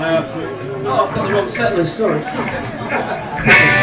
Oh, I've got the wrong set list, sorry.